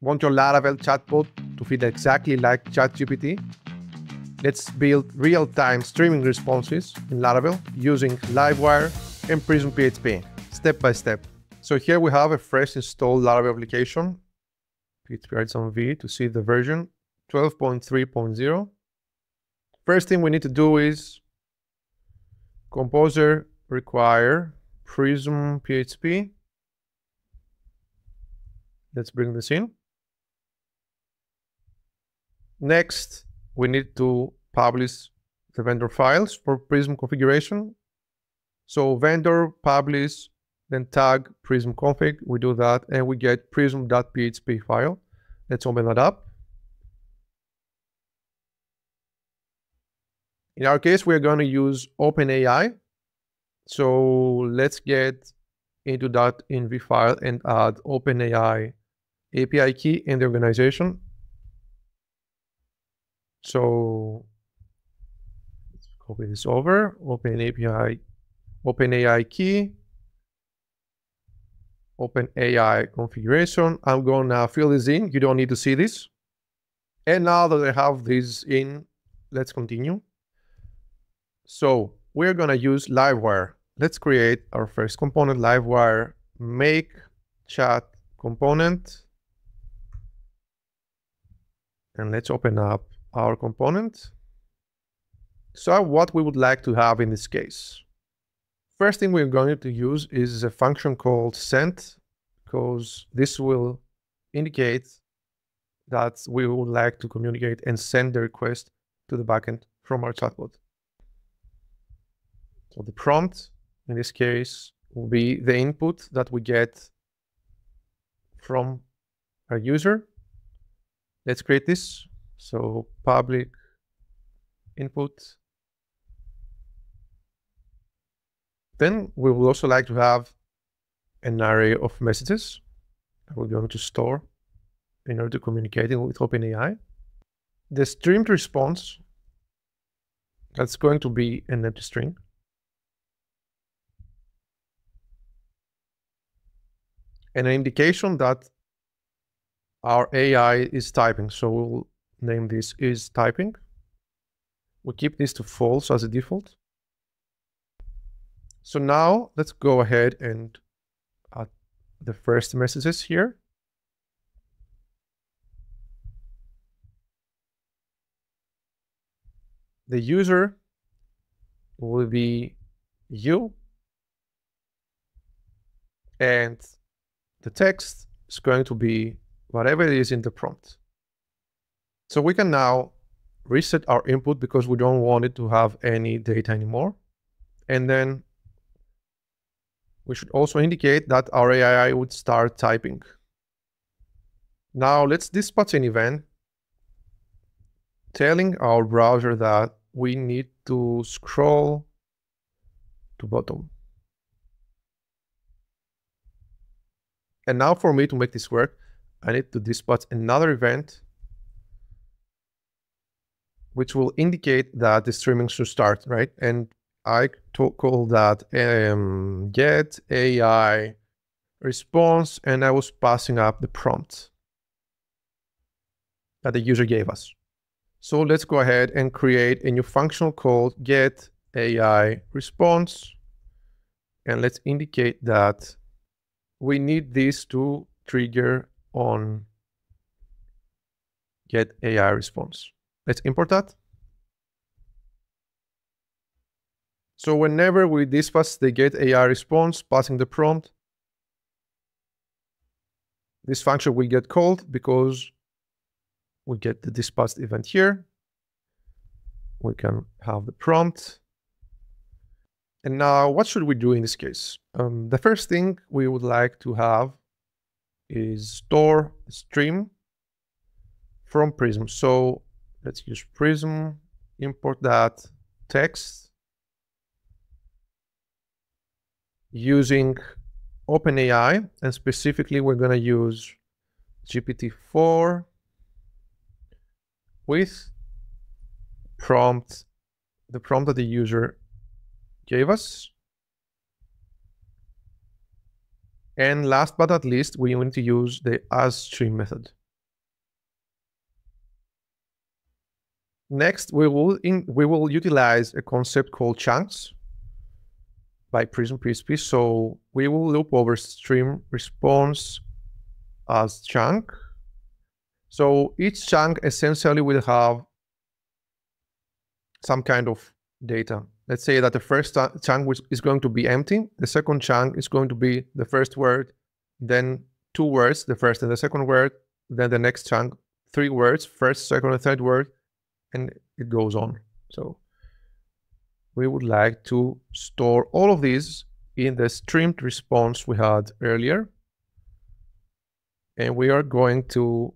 Want your Laravel chatbot to feel exactly like ChatGPT? Let's build real-time streaming responses in Laravel using Livewire and Prism PHP, step by step. So here we have a fresh installed Laravel application, PHP V to see the version 12.3.0. First thing we need to do is composer require Prism PHP. Let's bring this in. Next, we need to publish the vendor files for Prism configuration. So vendor publish, then tag Prism config. We do that and we get prism.php file. Let's open that up. In our case, we're going to use OpenAI. So let's get into that env file and add OpenAI API key in the organization. So let's copy this over, open API, open AI key, open AI configuration. I'm gonna fill this in. You don't need to see this. And now that I have this in, let's continue. So we're gonna use Livewire. Let's create our first component, Livewire make chat component. And let's open up our component. So what we would like to have in this case. First thing we're going to use is a function called send, because this will indicate that we would like to communicate and send the request to the backend from our chatbot. So the prompt in this case will be the input that we get from our user. Let's create this. So public input. Then we would also like to have an array of messages that we're going to store in order to communicate with OpenAI. The streamed response, that's going to be an empty string. And an indication that our AI is typing. So we'll name this is typing. We keep this to false as a default. So now let's go ahead and add the first messages here. The user will be you and the text is going to be whatever it is in the prompt. So we can now reset our input because we don't want it to have any data anymore. And then we should also indicate that our AI would start typing. Now let's dispatch an event telling our browser that we need to scroll to bottom. And now for me to make this work, I need to dispatch another event which will indicate that the streaming should start, right? And I call that um, get AI response, and I was passing up the prompt that the user gave us. So let's go ahead and create a new function called get AI response. And let's indicate that we need this to trigger on get AI response. Let's import that. So whenever we dispatch the get AI response passing the prompt, this function will get called because we get the dispatched event here. We can have the prompt. And now what should we do in this case? Um, the first thing we would like to have is store stream from Prism. So Let's use Prism, import that text using OpenAI, and specifically we're going to use GPT-4 with prompt, the prompt that the user gave us. And last but not least, we need to use the asStream method. Next, we will in, we will utilize a concept called chunks by Prism PHP. So we will loop over stream response as chunk. So each chunk essentially will have some kind of data. Let's say that the first chunk is going to be empty. The second chunk is going to be the first word, then two words, the first and the second word, then the next chunk, three words, first, second, and third word, and it goes on. So we would like to store all of these in the streamed response we had earlier. And we are going to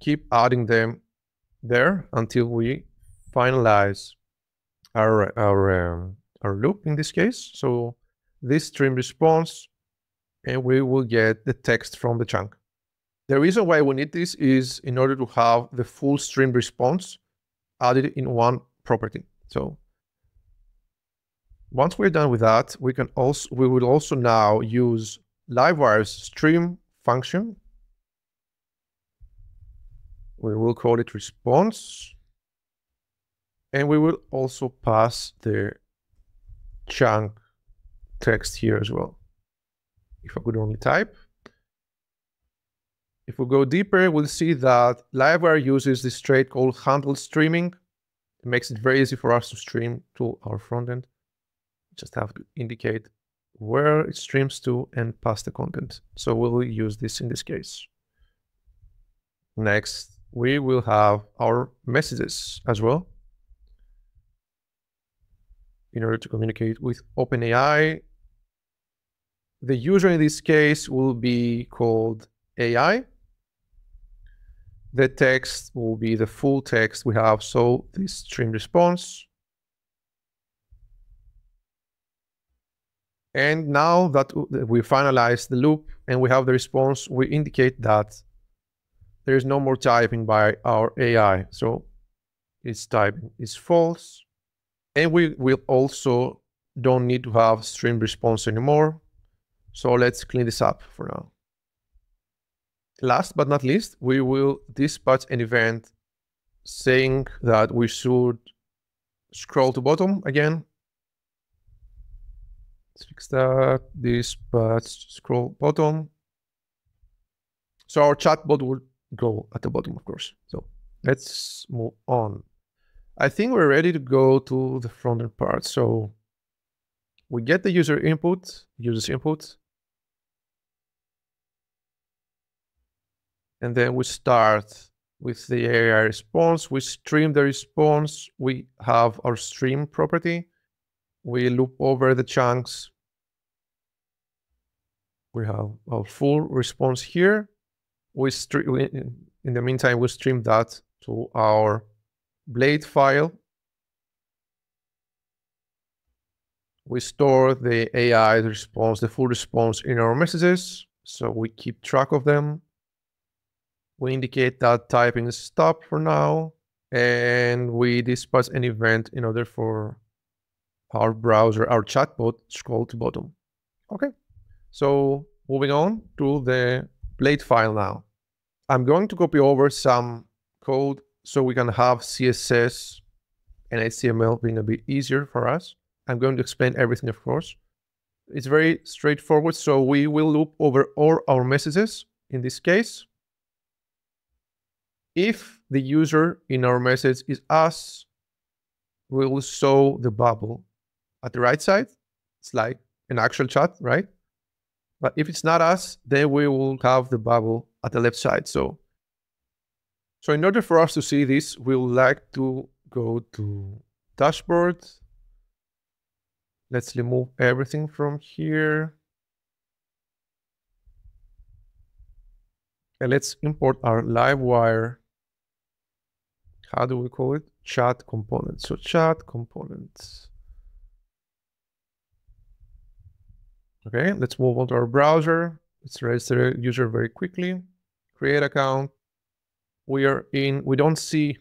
keep adding them there until we finalize our our um, our loop in this case. So this stream response, and we will get the text from the chunk. The reason why we need this is in order to have the full stream response added in one property. So once we're done with that, we can also we will also now use Livewire's stream function. We will call it response. And we will also pass the chunk text here as well. If I could only type. If we go deeper, we'll see that Livewire uses this trait called handle streaming. It makes it very easy for us to stream to our frontend. Just have to indicate where it streams to and pass the content. So we'll use this in this case. Next, we will have our messages as well. In order to communicate with OpenAI, the user in this case will be called AI the text will be the full text we have. So this stream response. And now that we finalize the loop and we have the response, we indicate that there is no more typing by our AI. So its typing is false. And we will also don't need to have stream response anymore. So let's clean this up for now. Last but not least, we will dispatch an event saying that we should scroll to bottom again. Let's fix that. Dispatch scroll bottom. So our chatbot will go at the bottom, of course. So let's move on. I think we're ready to go to the front end part. So we get the user input, user's input. And then we start with the AI response. We stream the response. We have our stream property. We loop over the chunks. We have our full response here. We stream, in the meantime, we stream that to our blade file. We store the AI response, the full response in our messages. So we keep track of them we indicate that typing stopped for now, and we dispatch an event in order for our browser, our chatbot, scroll to bottom. Okay, so moving on to the blade file now. I'm going to copy over some code so we can have CSS and HTML being a bit easier for us. I'm going to explain everything, of course. It's very straightforward. So we will loop over all our messages in this case. If the user in our message is us, we will show the bubble at the right side. It's like an actual chat, right? But if it's not us, then we will have the bubble at the left side. So, so in order for us to see this, we would like to go to dashboard. Let's remove everything from here. And let's import our Livewire how do we call it? Chat component. So chat components. Okay, let's move on to our browser. Let's register a user very quickly. Create account. We are in, we don't see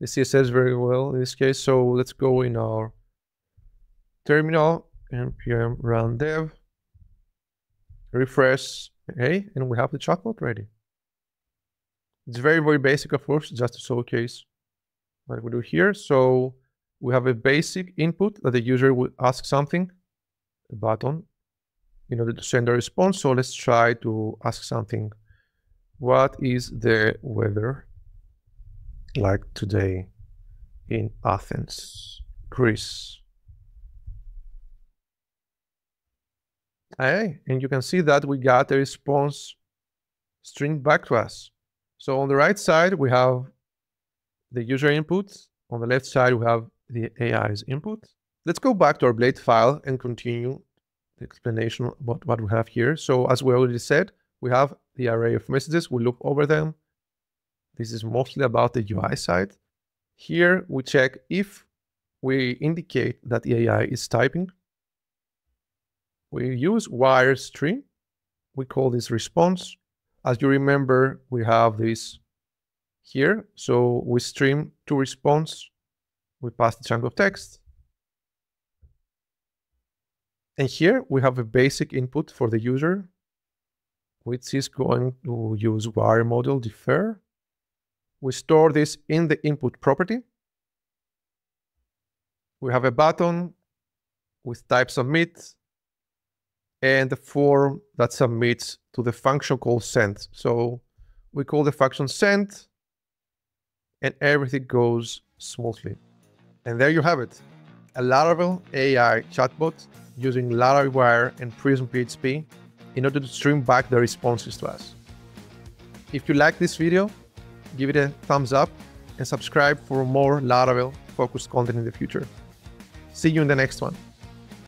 the CSS very well in this case. So let's go in our terminal, npm run dev, refresh, okay, and we have the chatbot ready. It's very, very basic, of course, just to showcase what we do here. So we have a basic input that the user will ask something, a button, in order to send a response. So let's try to ask something. What is the weather like today in Athens, Greece? Hey, and you can see that we got a response string back to us. So on the right side, we have the user input. On the left side, we have the AI's input. Let's go back to our Blade file and continue the explanation about what we have here. So as we already said, we have the array of messages. We look over them. This is mostly about the UI side. Here we check if we indicate that the AI is typing. We use wire stream. We call this response. As you remember, we have this here. So we stream to response. We pass the chunk of text. And here we have a basic input for the user, which is going to use wire model defer. We store this in the input property. We have a button with type submit and the form that submits to the function called send. So we call the function send and everything goes smoothly. And there you have it, a Laravel AI chatbot using Laravel Wire and Prism PHP in order to stream back the responses to us. If you like this video, give it a thumbs up and subscribe for more Laravel focused content in the future. See you in the next one.